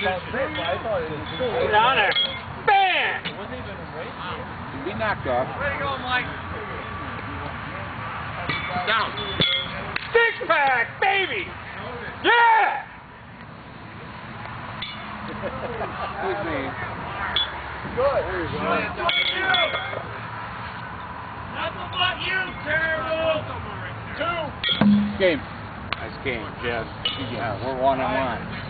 Good on. Bam! He knocked off. Way to go, Mike. Down. Six pack, baby! Yeah! Excuse me. Nothing but you, terrible! Two. Game. Nice game, Jeff. Yeah, we're one on one.